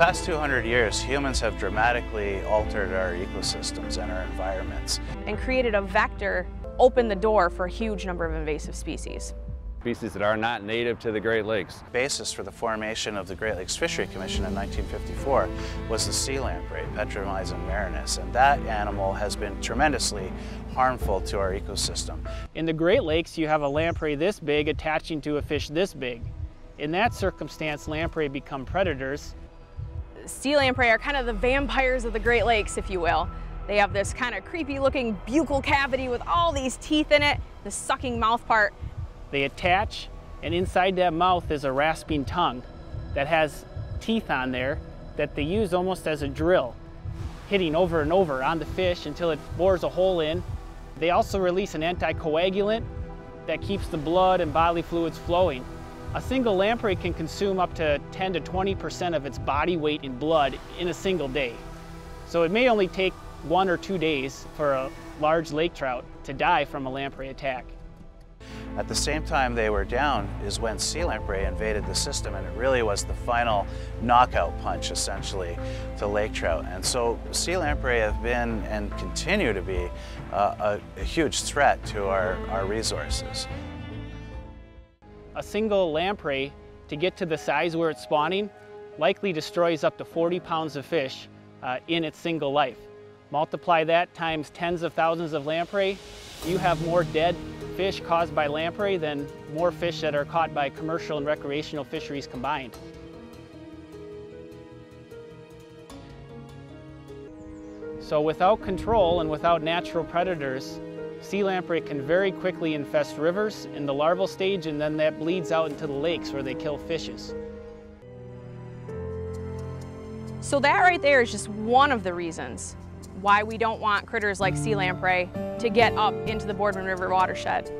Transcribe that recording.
past 200 years, humans have dramatically altered our ecosystems and our environments. And created a vector, opened the door for a huge number of invasive species species that are not native to the Great Lakes. basis for the formation of the Great Lakes Fishery Commission in 1954 was the sea lamprey, Petromyzon marinus, and that animal has been tremendously harmful to our ecosystem. In the Great Lakes, you have a lamprey this big attaching to a fish this big. In that circumstance, lamprey become predators. Sea lamprey are kind of the vampires of the Great Lakes, if you will. They have this kind of creepy looking buccal cavity with all these teeth in it, the sucking mouth part, they attach, and inside that mouth is a rasping tongue that has teeth on there that they use almost as a drill, hitting over and over on the fish until it bores a hole in. They also release an anticoagulant that keeps the blood and bodily fluids flowing. A single lamprey can consume up to 10 to 20% of its body weight in blood in a single day. So it may only take one or two days for a large lake trout to die from a lamprey attack. At the same time they were down is when sea lamprey invaded the system and it really was the final knockout punch essentially to lake trout. And so sea lamprey have been and continue to be uh, a, a huge threat to our, our resources. A single lamprey to get to the size where it's spawning likely destroys up to 40 pounds of fish uh, in its single life. Multiply that times tens of thousands of lamprey, you have more dead fish caused by lamprey than more fish that are caught by commercial and recreational fisheries combined. So without control and without natural predators, sea lamprey can very quickly infest rivers in the larval stage and then that bleeds out into the lakes where they kill fishes. So that right there is just one of the reasons why we don't want critters like sea lamprey to get up into the Boardman River watershed.